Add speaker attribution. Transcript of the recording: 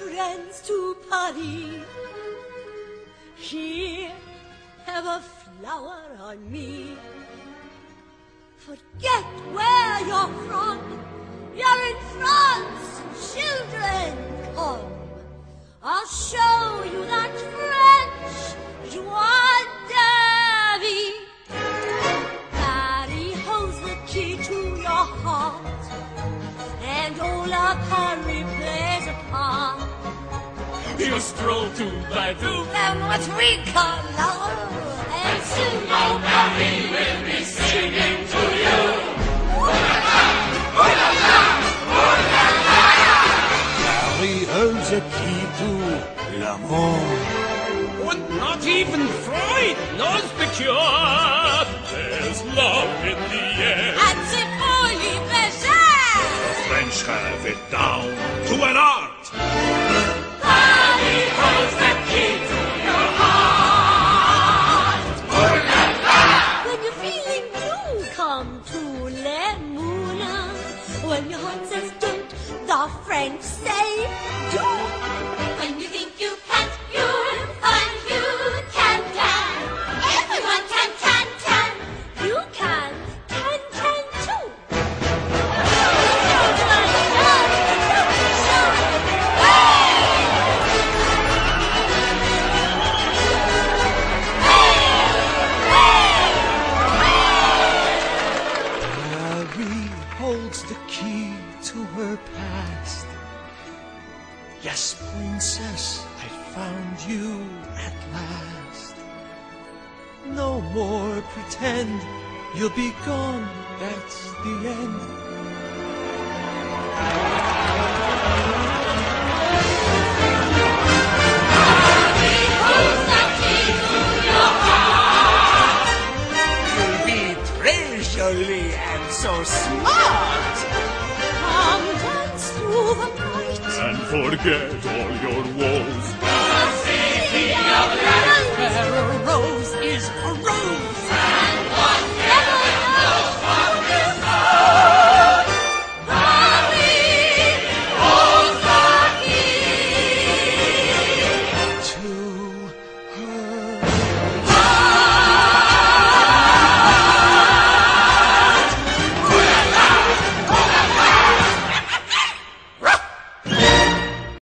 Speaker 1: friends to Paris. Here, have a flower on me. Forget where you're from. You're in France, children, come. I'll show you that French joie de vivre. Paris holds the key to your heart, and all of
Speaker 2: You stroll to by two,
Speaker 1: And what we call love, and soon
Speaker 2: all Paris will be singing to you.
Speaker 3: Paris holds a key to l'amour.
Speaker 2: And not even Freud knows the cure. There's love in the air.
Speaker 1: and c'est Folies Bergère.
Speaker 3: French have it down to an art.
Speaker 1: When your heart says don't, the French say
Speaker 3: Yes, princess, I found you at last. No more pretend you'll be gone, that's the end. You'll be très and so smart.
Speaker 2: Forget all your woes.